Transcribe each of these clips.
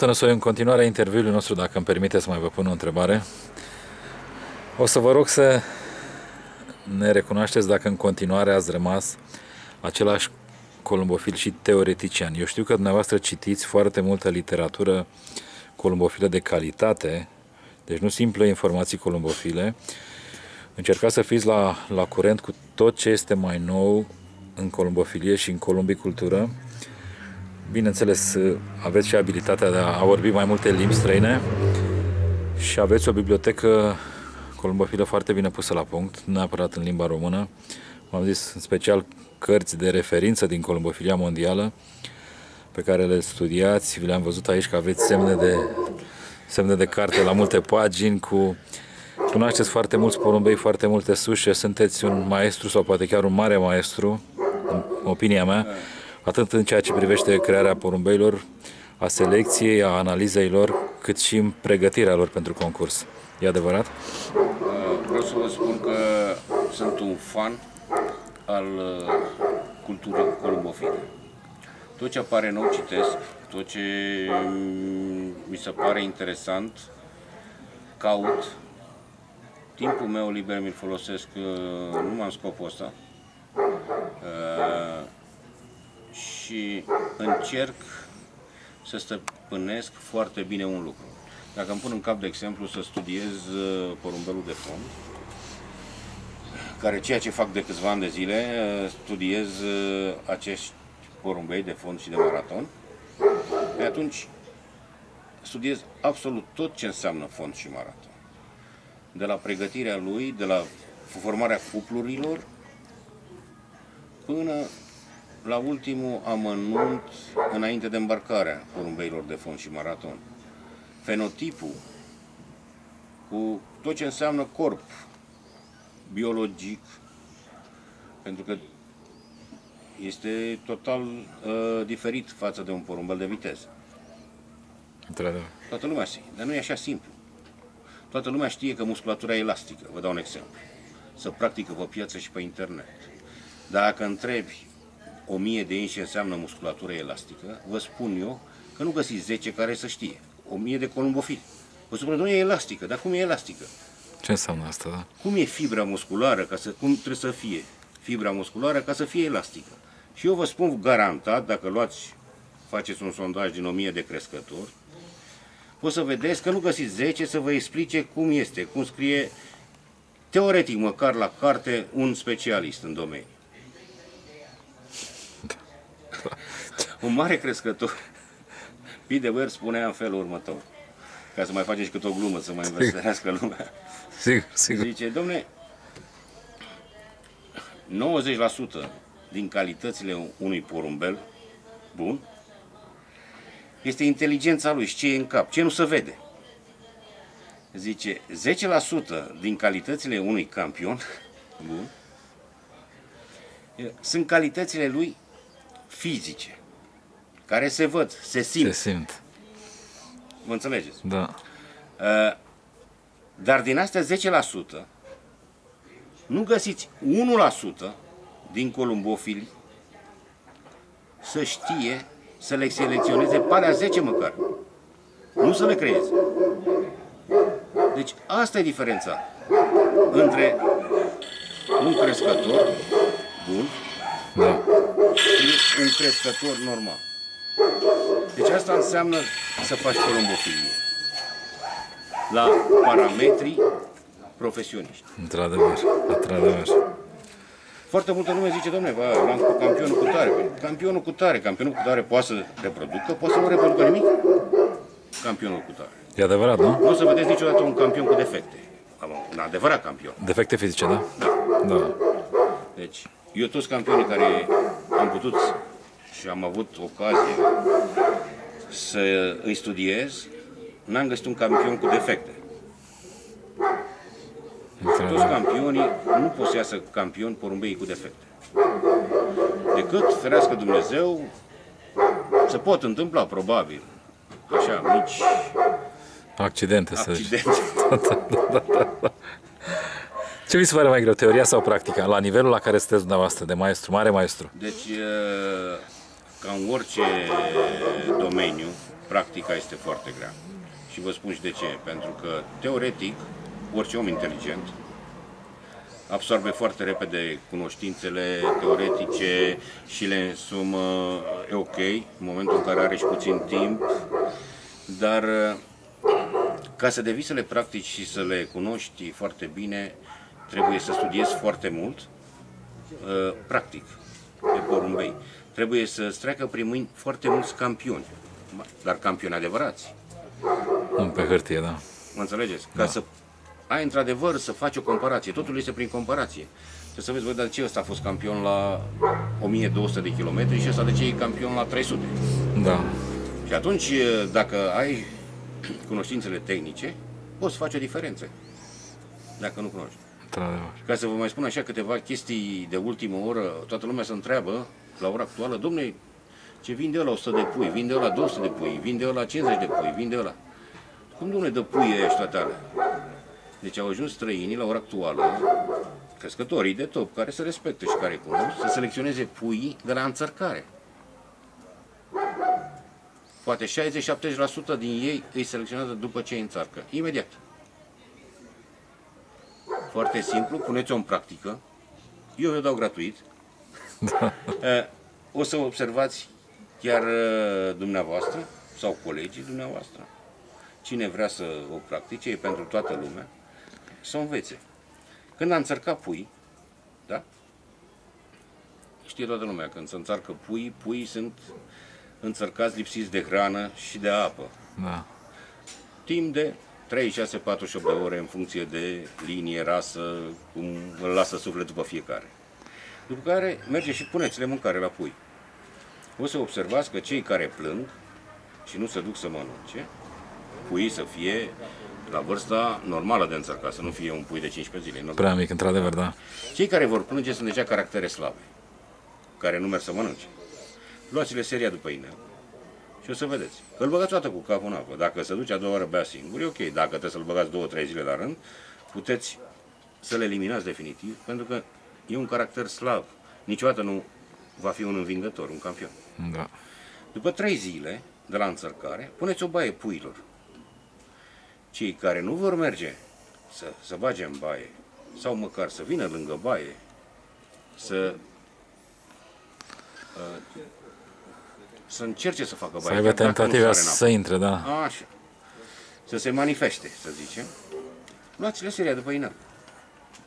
Tănăsoi, în continuarea interviului nostru, dacă îmi permite să mai vă pun o întrebare, o să vă rog să ne recunoașteți dacă în continuare ați rămas același columbofil și teoretician. Eu știu că dumneavoastră citiți foarte multă literatură columbofilă de calitate, deci nu simple informații columbofile. Încercați să fiți la, la curent cu tot ce este mai nou în columbofilie și în columbicultură Bineînțeles, aveți și abilitatea de a vorbi mai multe limbi străine și aveți o bibliotecă columbofilă foarte bine pusă la punct, neapărat în limba română. am zis, în special, cărți de referință din columbofilia mondială pe care le studiați. Vi le-am văzut aici că aveți semne de, semne de carte la multe pagini cu Cunoașteți foarte mulți porumbei, foarte multe sușe, sunteți un maestru sau poate chiar un mare maestru, în opinia mea atât în ceea ce privește crearea porumbeilor, a selecției, a analizei lor, cât și în pregătirea lor pentru concurs. E adevărat? Uh, vreau să vă spun că sunt un fan al uh, culturii columbofile. Tot ce apare nou citesc, tot ce mi se pare interesant, caut. Timpul meu liber mi-l folosesc uh, numai în scopul ăsta și încerc să stăpânesc foarte bine un lucru. Dacă îmi pun în cap, de exemplu, să studiez uh, porumbelul de fond, care ceea ce fac de câțiva ani de zile, uh, studiez uh, acești porumbei de fond și de maraton, pe atunci studiez absolut tot ce înseamnă fond și maraton. De la pregătirea lui, de la formarea cuplurilor, până la ultimul amănunt înainte de îmbarcarea porumbeilor de fond și maraton. Fenotipul cu tot ce înseamnă corp biologic, pentru că este total uh, diferit față de un porumbel de viteză. Toată lumea știe, dar nu e așa simplu. Toată lumea știe că musculatura e elastică. Vă dau un exemplu. Să practică pe piață și pe internet. Dacă întrebi o mie de inși înseamnă musculatură elastică, vă spun eu că nu găsiți 10 care să știe. O mie de columbofili. Vă spun, nu e elastică, dar cum e elastică? Ce înseamnă asta, da? Cum e fibra musculară, ca să, cum trebuie să fie fibra musculară ca să fie elastică? Și eu vă spun garantat, dacă luați, faceți un sondaj din 1000 de crescători, o să vedeți că nu găsiți 10 să vă explice cum este, cum scrie teoretic măcar la carte un specialist în domeniu. Un mare crescător, Pidewer, spunea în felul următor, ca să mai faceți cât o glumă, să mai învățărească lumea. Sigur, sigur. Zice, domne, 90% din calitățile unui porumbel bun este inteligența lui și ce e în cap, ce nu se vede. Zice, 10% din calitățile unui campion bun sunt calitățile lui fizice, care se văd, se simt. Se simt. Mă înțelegeți? Da. Uh, dar din astea 10%, nu găsiți 1% din columbofili să știe să le selecționeze palea 10 măcar. Nu să le creeze. Deci asta e diferența între un crescător bun da. și un crescător normal. Deci asta înseamnă să faci colombofilie. La parametri profesioniști. Într-adevăr, într-adevăr. Foarte multă lume zice, domnule, l-am cu campionul cu tare. Păi, campionul cu tare, campionul cu tare poate să reproducă, poate să nu reproducă nimic. Campionul cu tare. E adevărat, nu? Nu o să vedeți niciodată un campion cu defecte. Un adevărat campion. Defecte fizice, da? Da. Da. Deci, eu toți campionii care am putut și am avut ocazie să îi studiez, n-am găsit un campion cu defecte. Toți campionii nu pot să iasă campion porumbei cu defecte. Decât, ferească Dumnezeu, se pot întâmpla, probabil, așa, mici accidente, accidente. să zic. Ce vi se pare mai greu, teoria sau practica, la nivelul la care sunteți dumneavoastră, de maestru, mare maestru? Deci, ca în orice domeniu, practica este foarte grea. Și vă spun și de ce. Pentru că, teoretic, orice om inteligent absorbe foarte repede cunoștințele teoretice și le însumă, e ok, în momentul în care are și puțin timp, dar ca să devii să le practici și să le cunoști foarte bine, trebuie să studiezi foarte mult, uh, practic, pe porumbei. Trebuie să-ți treacă prin mâini foarte mulți campioni, dar campioni adevărați. Nu pe hârtie, da. Mă înțelegeți? Ca da. să ai într-adevăr să faci o comparație. Totul este prin comparație. Trebuie să vezi, băi, dar de ce ăsta a fost campion la 1200 de kilometri și ăsta de ce e campion la 300? Da. Și atunci, dacă ai cunoștințele tehnice, poți să faci o diferență. Dacă nu cunoști. Ca să vă mai spun așa câteva chestii de ultimă oră, toată lumea se întreabă, la ora actuală, domne, ce vinde la 100 de pui, vinde la 200 de pui, vinde la 50 de pui, vinde la... Cum nu ne dă pui ăia toate alea? Deci au ajuns străinii la ora actuală, crescătorii de top, care se respectă și care cunosc, să selecționeze puii de la înțărcare. Poate 60-70% din ei îi selecționează după ce îi înțarcă. Imediat. Foarte simplu, puneți-o în practică. Eu vă dau gratuit. Da. O să observați chiar dumneavoastră sau colegii dumneavoastră. Cine vrea să o practice, e pentru toată lumea, să o învețe. Când a înțărcat pui, da? Știe toată lumea, când se înțarcă pui, pui sunt înțărcați lipsiți de hrană și de apă. Da. Timp de 36-48 de ore în funcție de linie, rasă, cum îl lasă sufletul pe fiecare. După care merge și puneți-le mâncare la pui. O să observați că cei care plâng și nu se duc să mănânce, puii să fie la vârsta normală de înțărcat, să nu fie un pui de 15 zile. Prea mic, într-adevăr, da. Cei care vor plânge sunt deja caractere slabe, care nu merg să mănânce luați-le seria după inel și o să vedeți. Că îl băgați toată cu capul în apă. Dacă se duce a doua oră, bea singur, e ok. Dacă trebuie să-l băgați două, trei zile la rând, puteți să le eliminați definitiv, pentru că e un caracter slab. Niciodată nu va fi un învingător, un campion. Da. După trei zile de la înțărcare, puneți o baie puilor. Cei care nu vor merge să, să bage în baie, sau măcar să vină lângă baie, să uh, să încerce să facă baie. Să aibă tentativa să intre, da. Așa. Să se manifeste, să zicem. Luați-le seria după inel.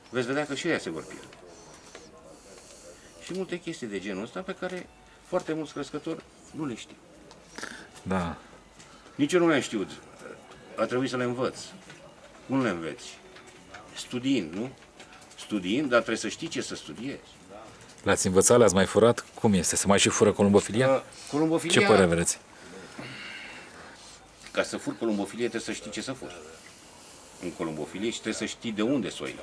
Veți vedea că și ea se vor pierde. Și multe chestii de genul ăsta pe care foarte mulți crescători nu le știu. Da. Nici eu nu le-am știut. A trebuit să le învăț. Cum le înveți? Studiind, nu? Studiind, dar trebuie să știi ce să studiezi. Le-ați învățat, le-ați mai furat? Cum este? Se mai și fură columbofilia? Uh, columbofilia... Ce părere vreți? Ca să fur columbofilie trebuie să știi ce să fur. În columbofilie și trebuie să știi de unde să o iei.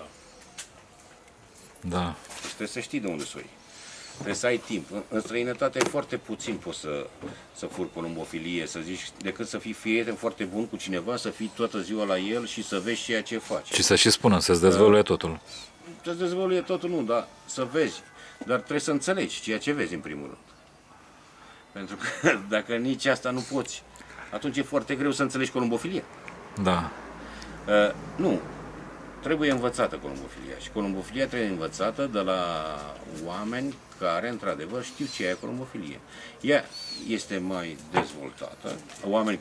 Da. Deci trebuie să știi de unde să o iei. Trebuie să ai timp. În, în străinătate foarte puțin poți să, să fur columbofilie, să zici, decât să fii prieten foarte bun cu cineva, să fii toată ziua la el și să vezi ceea ce face. Și să și spună, să-ți dezvăluie totul. Să-ți dezvăluie totul, nu, dar să vezi dar trebuie să înțelegi ceea ce vezi în primul rând. Pentru că dacă nici asta nu poți, atunci e foarte greu să înțelegi columbofilia. Da. Uh, nu. Trebuie învățată columbofilia. Și columbofilia trebuie învățată de la oameni care, într-adevăr, știu ce e columbofilie. Ea este mai dezvoltată, oameni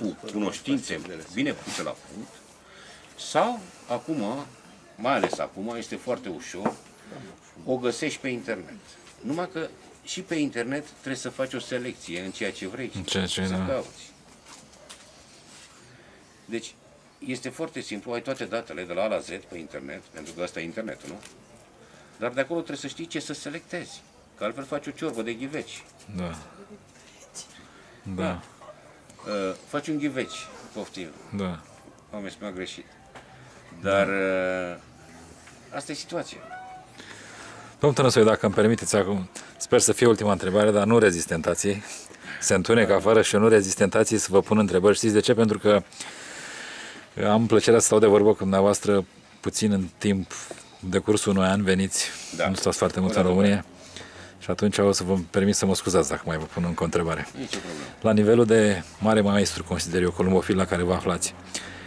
cu cunoștințe bine puse la punct, sau, acum, mai ales acum, este foarte ușor o găsești pe internet. Numai că și pe internet trebuie să faci o selecție în ceea ce vrei în ceea ce, să da. cauți. Deci, este foarte simplu, ai toate datele de la A la Z pe internet, pentru că asta e internetul, nu? Dar de acolo trebuie să știi ce să selectezi, că altfel faci o ciorbă de ghiveci. Da. Da. da. Uh, faci un ghiveci, poftim. Da. Am mi-a greșit. Dar uh, asta e situația. Domnul Tănăsoi, dacă îmi permiteți acum, sper să fie ultima întrebare, dar nu rezist tentației. Se întunecă afară și eu nu rezist tentației să vă pun întrebări. Știți de ce? Pentru că am plăcerea să stau de vorbă cu dumneavoastră puțin în timp de cursul unui an veniți, da. nu stați foarte mult în România. Și atunci o să vă permit să mă scuzați dacă mai vă pun încă o întrebare. Nici o problemă. La nivelul de mare maestru, consider eu, columbofil la care vă aflați,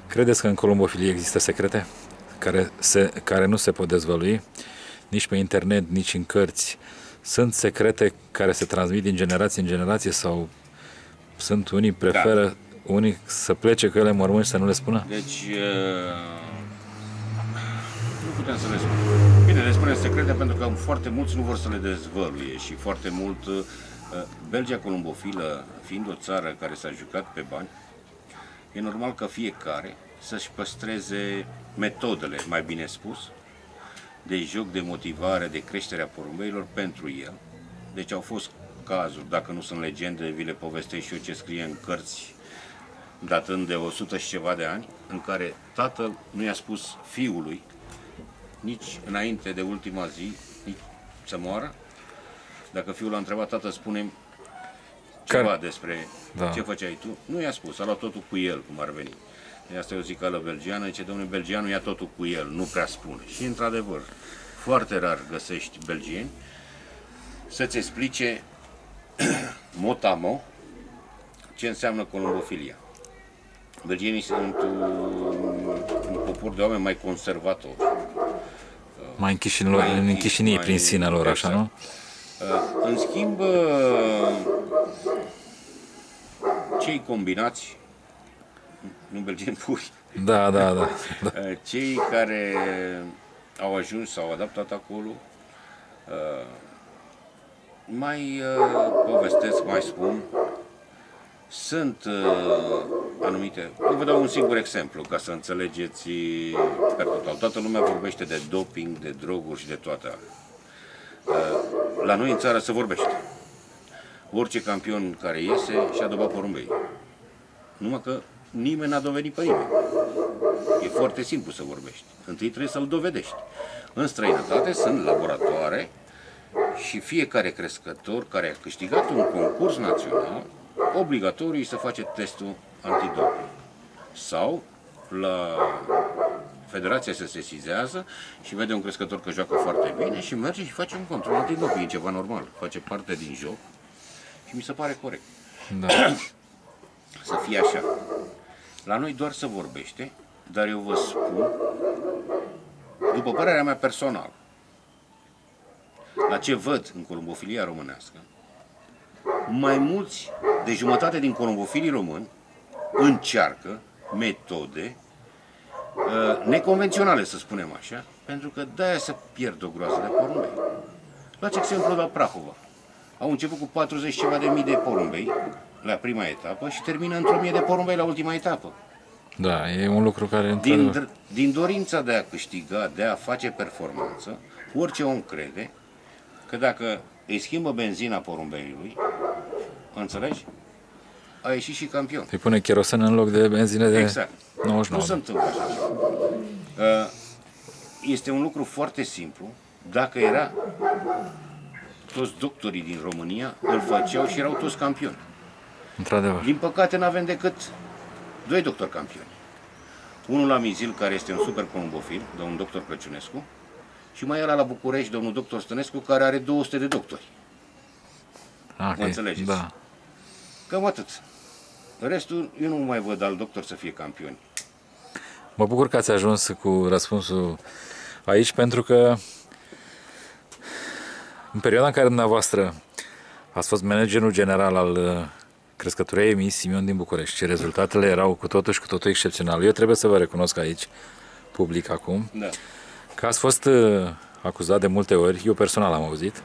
credeți că în columbofilie există secrete care, se, care nu se pot dezvălui nici pe internet, nici în cărți? Sunt secrete care se transmit din generație în generație sau sunt unii preferă da. Unii să plece cu ele în mormânt și să nu le spună? Deci, uh, nu putem să le spunem. Bine, le spunem secrete pentru că foarte mulți nu vor să le dezvăluie și foarte mult uh, Belgia columbofilă, fiind o țară care s-a jucat pe bani, e normal că fiecare să-și păstreze metodele, mai bine spus, de joc, de motivare, de creștere a porumbeilor pentru el. Deci au fost cazuri, dacă nu sunt legende, vi le povestesc și eu ce scrie în cărți datând de 100 și ceva de ani, în care tatăl nu i-a spus fiului, nici înainte de ultima zi, nici să moară. Dacă fiul l-a întrebat, tată, spune ceva care? despre da. ce făceai tu, nu i-a spus, a luat totul cu el, cum ar veni. Asta e o zicală belgiană, ce domnul belgianul ia totul cu el, nu prea spune. Și într-adevăr, foarte rar găsești belgieni să-ți explice motamo ce înseamnă columbofilia. Belgienii sunt un, un popor de oameni mai conservatori. Mai închiși în, mai în închișinii prin sinea lor, exact. așa, nu? Uh, în schimb, uh, cei combinați, nu belgieni puri, da, da, da, da. Uh, cei care au ajuns, s-au adaptat acolo, mai povestesc, mai spun sunt uh, anumite... Eu vă dau un singur exemplu ca să înțelegeți pe total. Toată lumea vorbește de doping, de droguri și de toate alea. Uh, la noi în țară se vorbește. Orice campion care iese și-a dobat porumbei. Numai că nimeni n-a dovedit pe nimeni. E foarte simplu să vorbești. Întâi trebuie să-l dovedești. În străinătate sunt laboratoare și fiecare crescător care a câștigat un concurs național obligatoriu să face testul antidoping. Sau la federația se sesizează și vede un crescător că joacă foarte bine și merge și face un control antidoping, e ceva normal, face parte din joc și mi se pare corect. Da. să fie așa. La noi doar se vorbește, dar eu vă spun, după părerea mea personală, la ce văd în columbofilia românească, mai mulți de jumătate din colombofilii români încearcă metode uh, neconvenționale, să spunem așa, pentru că de-aia se pierd o groază de porumbei. Luați exemplu la Prahova. Au început cu 40 ceva de mii de porumbei la prima etapă și termină într-o mie de porumbei la ultima etapă. Da, e un lucru care... Din, din dorința de a câștiga, de a face performanță, orice om crede că dacă îi schimbă benzina porumbeiului, înțelegi? A ieșit și campion. Îi pune cherosen în loc de benzină de exact. 99. Nu se întâmplă așa. Uh, este un lucru foarte simplu. Dacă era toți doctorii din România îl făceau și erau toți campioni. Într-adevăr. Din păcate n-avem decât doi doctori campioni. Unul la Mizil, care este un super columbofil, domnul doctor Crăciunescu, și mai era la București domnul doctor Stănescu, care are 200 de doctori. Ah, mă înțelegeți? Da. Cam atât. Restul, eu nu mai văd al doctor să fie campioni. Mă bucur că ați ajuns cu răspunsul aici, pentru că în perioada în care dumneavoastră ați fost managerul general al uh, crescătorii Emis Simion din București și rezultatele erau cu totul și cu totul excepționale. Eu trebuie să vă recunosc aici, public acum, da. că ați fost uh, acuzat de multe ori, eu personal am auzit,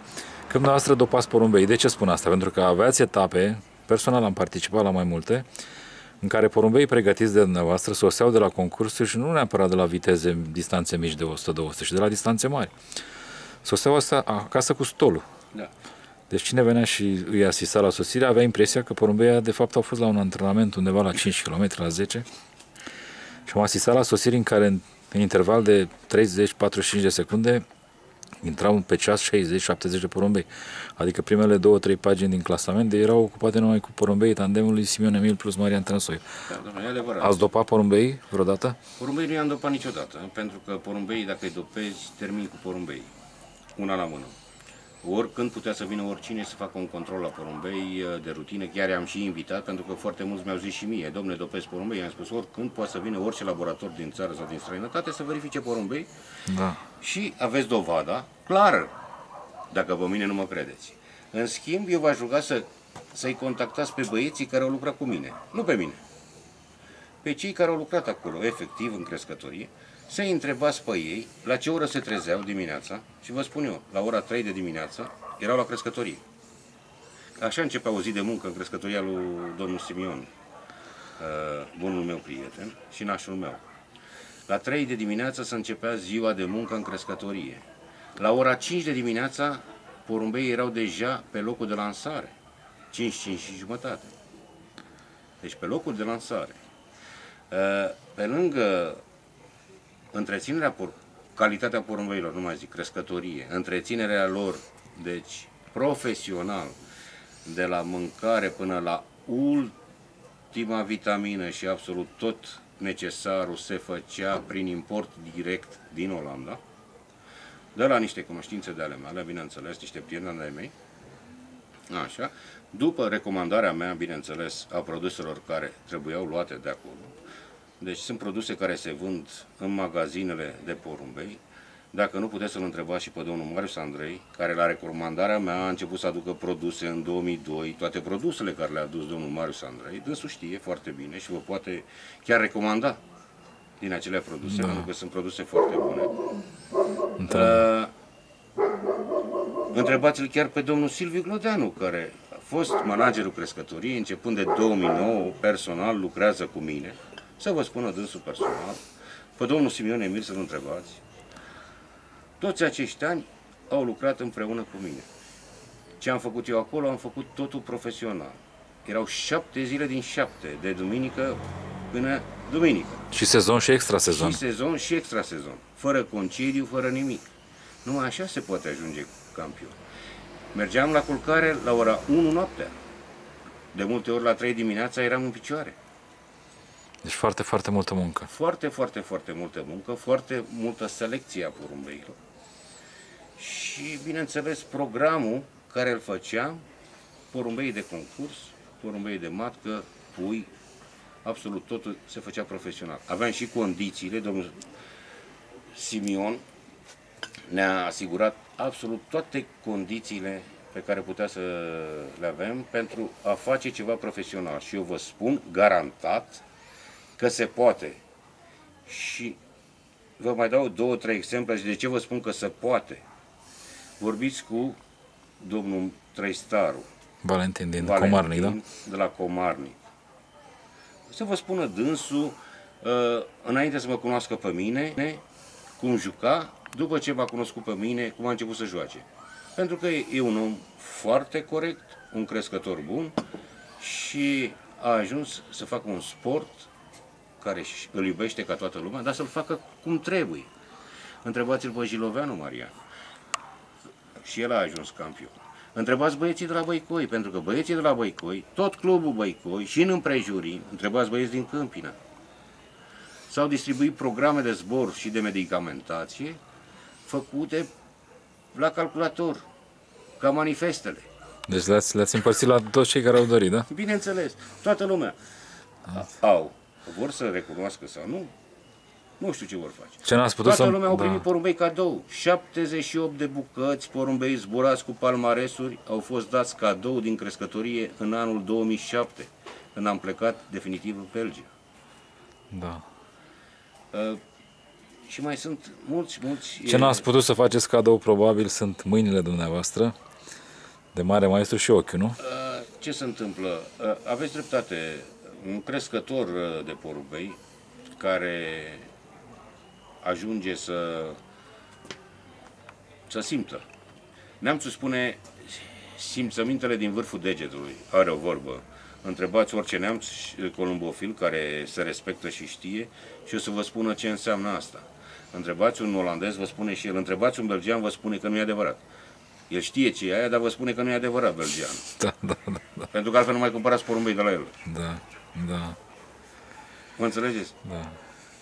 că dumneavoastră dopați porumbei. De ce spun asta? Pentru că aveați etape, personal am participat la mai multe, în care porumbei pregătiți de dumneavoastră soseau de la concursuri și nu neapărat de la viteze, distanțe mici de 100-200, și de la distanțe mari. Soseau asta acasă cu stolul. Da. Deci cine venea și îi asista la sosire avea impresia că porumbeia de fapt au fost la un antrenament undeva la 5 km, la 10 și am asistat la sosiri în care în, în interval de 30-45 de secunde intrau pe ceas 60-70 de porumbei. Adică primele două, trei pagini din clasament erau ocupate numai cu porumbei tandemului Simeon Emil plus Marian Tănăsoiu. Da, domnule, e adevărat. Ați dopat porumbei vreodată? Porumbei nu i-am dopat niciodată, pentru că porumbei, dacă îi dopezi, termin cu porumbei. Una la mână. Oricând putea să vină oricine să facă un control la porumbei uh, de rutină. Chiar i-am și invitat, pentru că foarte mulți mi-au zis și mie, domne, dopesc porumbei, i-am spus oricând poate să vină orice laborator din țară sau din străinătate să verifice porumbei Da. și aveți dovada clară, dacă pe mine nu mă credeți. În schimb, eu v-aș ruga să, să-i contactați pe băieții care au lucrat cu mine, nu pe mine. Pe cei care au lucrat acolo, efectiv, în crescătorie, să-i întrebați pe ei la ce oră se trezeau dimineața și vă spun eu, la ora 3 de dimineață erau la crescătorie. Așa începea o zi de muncă în crescătoria lui domnul Simion, uh, bunul meu prieten și nașul meu. La 3 de dimineață se începea ziua de muncă în crescătorie. La ora 5 de dimineața, porumbeii erau deja pe locul de lansare. 5, 5 și jumătate. Deci pe locul de lansare. Uh, Pe lângă întreținerea, por- calitatea porumbeilor, nu mai zic, crescătorie, întreținerea lor, deci profesional, de la mâncare până la ultima vitamină și absolut tot necesarul se făcea prin import direct din Olanda, de la niște cunoștințe de ale mele, bineînțeles, niște prieteni de mei, Așa. După recomandarea mea, bineînțeles, a produselor care trebuiau luate de acolo, deci sunt produse care se vând în magazinele de porumbei. Dacă nu puteți să-l întrebați și pe domnul Marius Andrei, care la recomandarea mea a început să aducă produse în 2002, toate produsele care le-a adus domnul Marius Andrei, dânsul știe foarte bine și vă poate chiar recomanda din acele produse, da. pentru că sunt produse foarte bune. Uh, Întrebați-l chiar pe domnul Silviu Glodeanu, care a fost managerul crescătoriei, începând de 2009, personal, lucrează cu mine. Să vă spună dânsul personal. Pe domnul Simeon Emil să-l întrebați. Toți acești ani au lucrat împreună cu mine. Ce am făcut eu acolo, am făcut totul profesional. Erau șapte zile din șapte, de duminică până duminică. Și sezon și extra sezon. Și sezon și extra sezon. Fără concediu, fără nimic. Numai așa se poate ajunge campion. Mergeam la culcare la ora 1 noaptea. De multe ori la 3 dimineața eram în picioare. Deci foarte, foarte multă muncă. Foarte, foarte, foarte multă muncă, foarte multă selecție a porumbeilor. Și, bineînțeles, programul care îl făceam, porumbei de concurs, porumbei de matcă, pui, absolut totul se făcea profesional. Aveam și condițiile, domnul Simion ne-a asigurat absolut toate condițiile pe care putea să le avem pentru a face ceva profesional. Și eu vă spun, garantat, că se poate. Și vă mai dau două, trei exemple și de ce vă spun că se poate. Vorbiți cu domnul Trăistaru, Valentin din Valentin, Comarnic, da? de la Comarnic. Să vă spună dânsul, uh, înainte să mă cunoască pe mine, cum juca, după ce m-a cunoscut pe mine, cum a început să joace. Pentru că e un om foarte corect, un crescător bun și a ajuns să facă un sport care și- îl iubește ca toată lumea, dar să-l facă cum trebuie. Întrebați-l pe Jiloveanu Marian. Și el a ajuns campion. Întrebați băieții de la Băicoi, pentru că băieții de la Băicoi, tot clubul Băicoi și în împrejurim, întrebați băieți din Câmpina, s-au distribuit programe de zbor și de medicamentație făcute la calculator, ca manifestele. Deci le-ați, le-ați împărțit la toți cei care au dorit, da? Bineînțeles, toată lumea au. Vor să recunoască sau nu, nu știu ce vor face. Ce n-ați putut Toată să... lumea au primit da. porumbei cadou. 78 de bucăți, porumbei zburați cu palmaresuri, au fost dați cadou din crescătorie în anul 2007, când am plecat definitiv în Belgia. da. Uh, și mai sunt mulți, mulți... Ce n-ați putut să faceți cadou, probabil, sunt mâinile dumneavoastră, de mare maestru și ochiul, nu? Uh, Ce se întâmplă? Uh, Aveți dreptate. Un crescător uh, de porumbei care ajunge să, să simtă. Neamțul spune simțămintele din vârful degetului. Are o vorbă. Întrebați orice neamț și- columbofil care se respectă și știe și o să vă spună ce înseamnă asta. Întrebați un olandez, vă spune și el. Întrebați un belgian, vă spune că nu e adevărat. El știe ce e aia, dar vă spune că nu e adevărat belgian. Da, da, da, da, Pentru că altfel nu mai cumpărați porumbei de la el. da, da, Mă înțelegeți? da.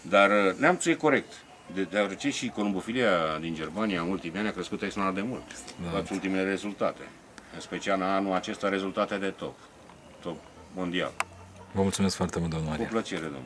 Dar uh, neamțul e corect. De, deoarece și columbofilia din Germania în ultimii ani a crescut extraordinar de mult. Da. Luați ultimele rezultate. În special anul acesta rezultate de top. Top mondial. Vă mulțumesc foarte mult, domnul Cu Maria. plăcere, domnule.